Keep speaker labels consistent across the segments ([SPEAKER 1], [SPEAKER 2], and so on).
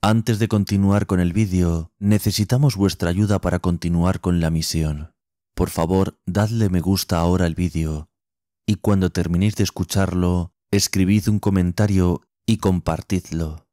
[SPEAKER 1] Antes de continuar con el vídeo, necesitamos vuestra ayuda para continuar con la misión. Por favor, dadle me gusta ahora al vídeo y cuando terminéis de escucharlo, escribid un comentario y compartidlo.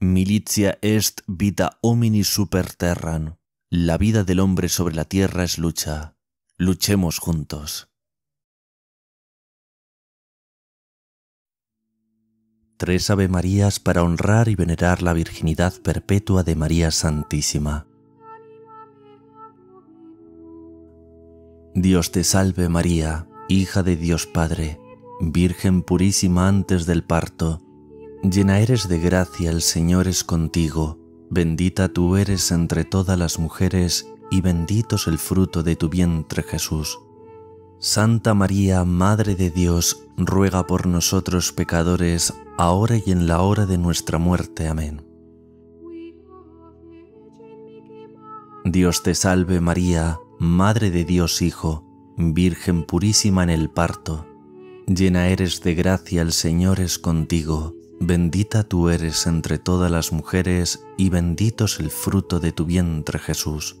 [SPEAKER 1] Militia est vita homini super terran. La vida del hombre sobre la tierra es lucha. Luchemos juntos. Tres Ave Marías para honrar y venerar la virginidad perpetua de María Santísima. Dios te salve María, hija de Dios Padre, Virgen purísima antes del parto, llena eres de gracia, el Señor es contigo, bendita tú eres entre todas las mujeres, y bendito es el fruto de tu vientre Jesús. Santa María, Madre de Dios, ruega por nosotros pecadores, ahora y en la hora de nuestra muerte. Amén. Dios te salve María, Madre de Dios Hijo, Virgen purísima en el parto, llena eres de gracia, el Señor es contigo, bendita tú eres entre todas las mujeres y bendito es el fruto de tu vientre Jesús.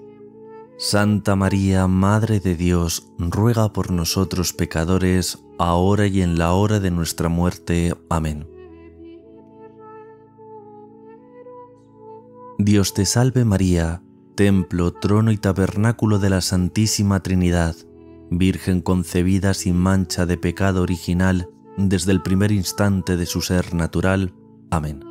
[SPEAKER 1] Santa María, Madre de Dios, ruega por nosotros pecadores, ahora y en la hora de nuestra muerte. Amén. Dios te salve María, templo, trono y tabernáculo de la Santísima Trinidad, Virgen concebida sin mancha de pecado original desde el primer instante de su ser natural. Amén.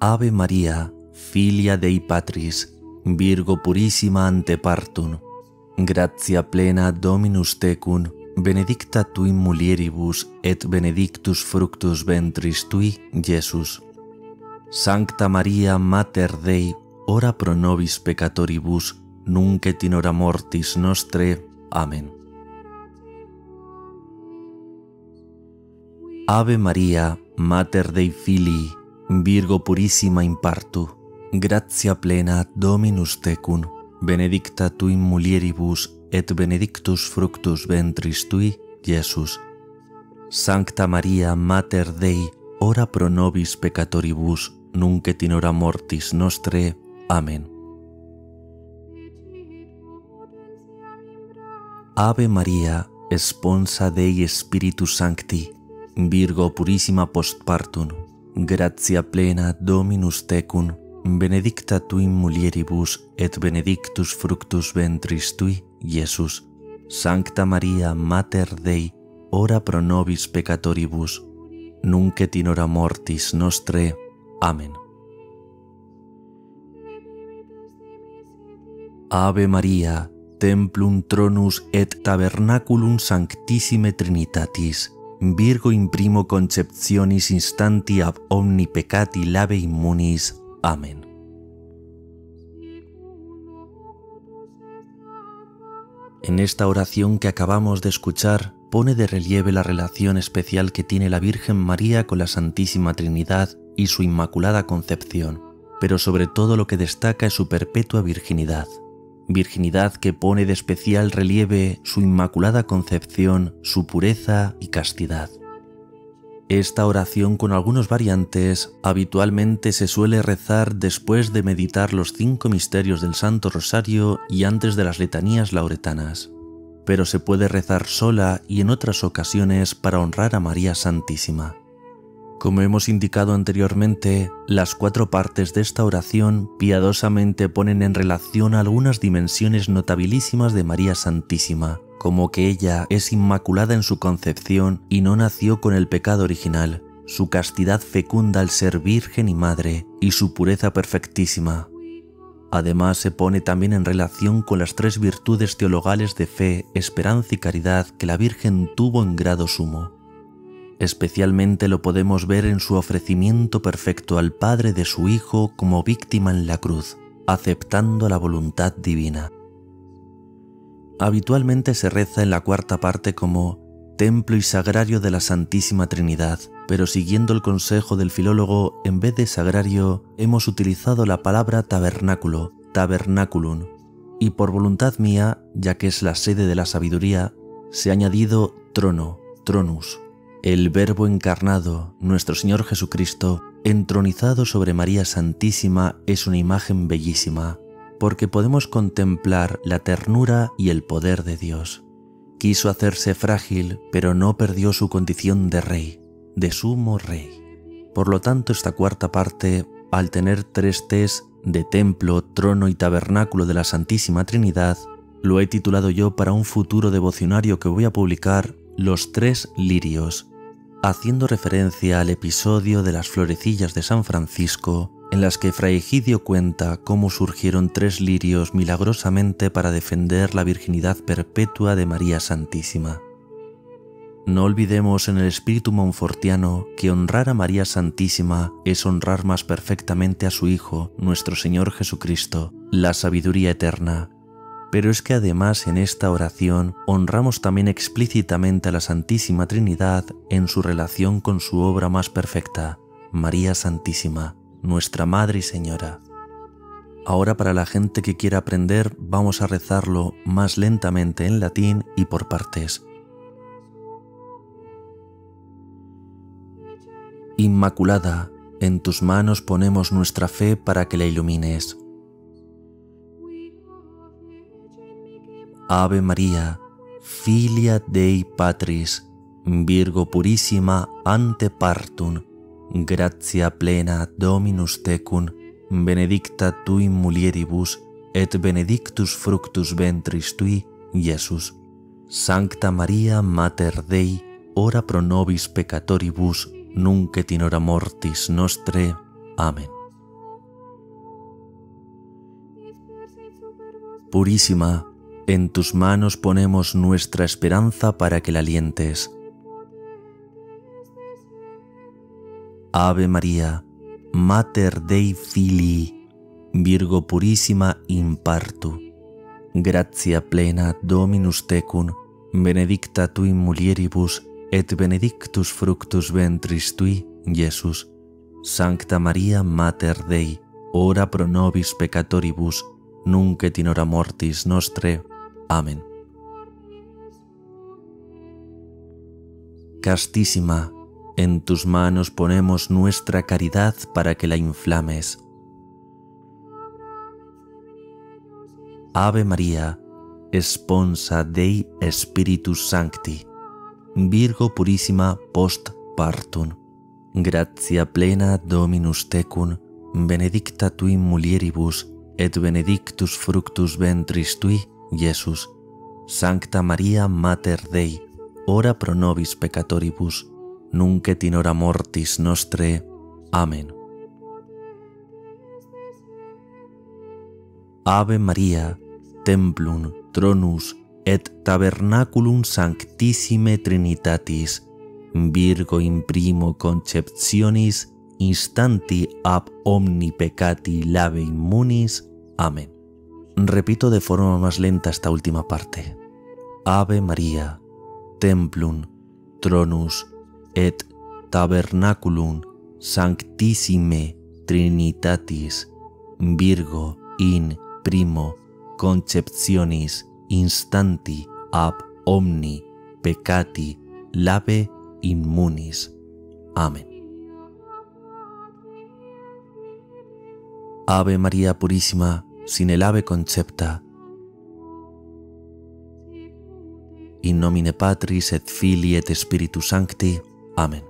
[SPEAKER 1] Ave María, filia Dei Patris, Virgo purissima ante partum, gratia plena Dominus tecum, benedicta tu in mulieribus et benedictus fructus ventris tui, Jesus. Sancta Maria Mater Dei, ora pro nobis peccatoribus, nunc et in hora mortis nostre. Amen. Ave Maria, Mater Dei Filii, Virgo purissima in partu, Gratia plena Dominus tecum, benedicta tu in mulieribus et benedictus fructus ventris tui, Iesus. Sancta Maria, Mater Dei, ora pro nobis peccatoribus, nunc et in hora mortis nostre. Amen. Ave Maria, esponsa Dei Spiritus Sancti, Virgo purissima post partum, gratia plena Dominus tecum, benedicta tu in mulieribus et benedictus fructus ventris tui, Iesus. Sancta María Mater Dei, ora pro nobis peccatoribus, nunc et in hora mortis nostre. Amén. Ave María, templum tronus et tabernaculum sanctissime Trinitatis, Virgo in primo conceptionis instanti ab omni peccati lave immunis. Amén. En esta oración que acabamos de escuchar pone de relieve la relación especial que tiene la Virgen María con la Santísima Trinidad y su Inmaculada Concepción, pero sobre todo lo que destaca es su perpetua virginidad, virginidad que pone de especial relieve su Inmaculada Concepción, su pureza y castidad. Esta oración con algunos variantes habitualmente se suele rezar después de meditar los cinco misterios del Santo Rosario y antes de las letanías lauretanas, pero se puede rezar sola y en otras ocasiones para honrar a María Santísima. Como hemos indicado anteriormente, las cuatro partes de esta oración piadosamente ponen en relación algunas dimensiones notabilísimas de María Santísima, como que ella es inmaculada en su concepción y no nació con el pecado original, su castidad fecunda al ser virgen y madre, y su pureza perfectísima. Además se pone también en relación con las tres virtudes teologales de fe, esperanza y caridad que la Virgen tuvo en grado sumo Especialmente lo podemos ver en su ofrecimiento perfecto al Padre de su Hijo como víctima en la cruz, aceptando la voluntad divina. Habitualmente se reza en la cuarta parte como templo y sagrario de la Santísima Trinidad, pero siguiendo el consejo del filólogo, en vez de sagrario, hemos utilizado la palabra tabernáculo, tabernaculum, y por voluntad mía, ya que es la sede de la sabiduría, se ha añadido trono, tronus, el Verbo encarnado, nuestro Señor Jesucristo, entronizado sobre María Santísima, es una imagen bellísima, porque podemos contemplar la ternura y el poder de Dios. Quiso hacerse frágil, pero no perdió su condición de rey, de sumo rey. Por lo tanto, esta cuarta parte, al tener tres T's de templo, trono y tabernáculo de la Santísima Trinidad, lo he titulado yo para un futuro devocionario que voy a publicar Los tres lirios, haciendo referencia al episodio de las florecillas de San Francisco, en las que Fray Egidio cuenta cómo surgieron tres lirios milagrosamente para defender la virginidad perpetua de María Santísima. No olvidemos en el espíritu monfortiano que honrar a María Santísima es honrar más perfectamente a su Hijo, nuestro Señor Jesucristo, la sabiduría eterna, pero es que además en esta oración honramos también explícitamente a la Santísima Trinidad en su relación con su obra más perfecta, María Santísima, nuestra Madre y Señora. Ahora para la gente que quiera aprender vamos a rezarlo más lentamente en latín y por partes. Inmaculada, en tus manos ponemos nuestra fe para que la ilumines Ave María, filia Dei Patris, Virgo purissima ante partum, gratia plena Dominus tecum, benedicta tu in mulieribus, et benedictus fructus ventris tui, Iesus. Sancta Maria Mater Dei, ora pro nobis peccatoribus, nunc et in mortis nostre. Amén. Purísima, en tus manos ponemos nuestra esperanza para que la alientes. Ave Maria, Mater Dei Filii, Virgo purissima in partu, gratia plena Dominus tecum, benedicta Tu in mulieribus, et benedictus fructus ventris tui, Iesus. Sancta Maria Mater Dei, ora pro nobis peccatoribus, nunc et in hora mortis nostre. Amen. Castissima, en tus manos ponemos nuestra caridad para que la inflames. Ave María, esponsa Dei Spiritus Sancti, Virgo purissima post partum, gratia plena Dominus tecum, benedicta tui mulieribus, et benedictus fructus ventris tui, Jesús, Sancta María Mater Dei, ora pro nobis peccatoribus, nunc et mortis nostre. Amén. Ave María, templum, tronus, et tabernaculum sanctissime Trinitatis, Virgo in primo conceptionis, instanti ab omni peccati lave immunis. Amén. Repito de forma más lenta esta última parte. Ave María, templum, tronus, et tabernaculum sanctissime Trinitatis, Virgo in primo conceptionis instanti ab omni peccati lave immunis. Amén. Ave María Purísima, sin el ave concepta. In nomine Patris et Filii et Spiritus Sancti.
[SPEAKER 2] آمین۔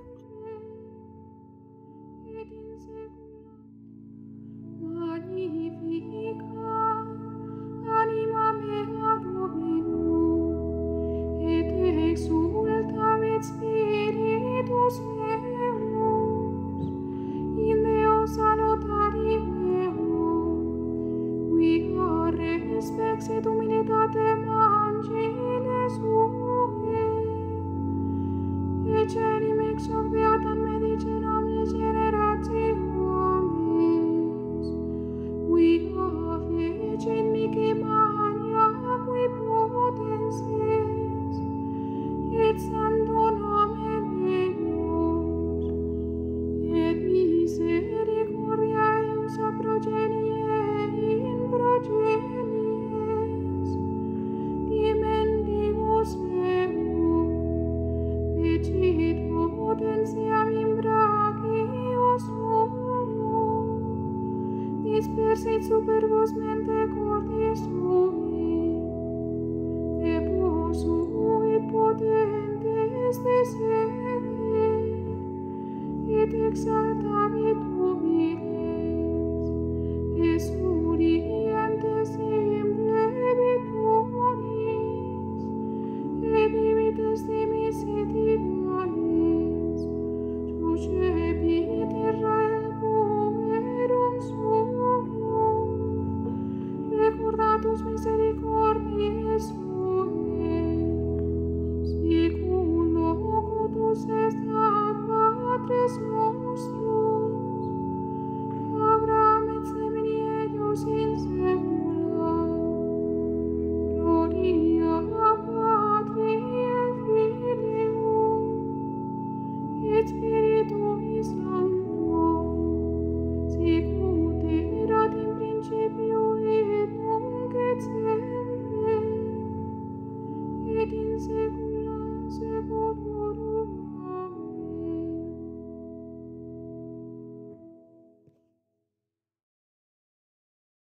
[SPEAKER 2] Christmas Eve.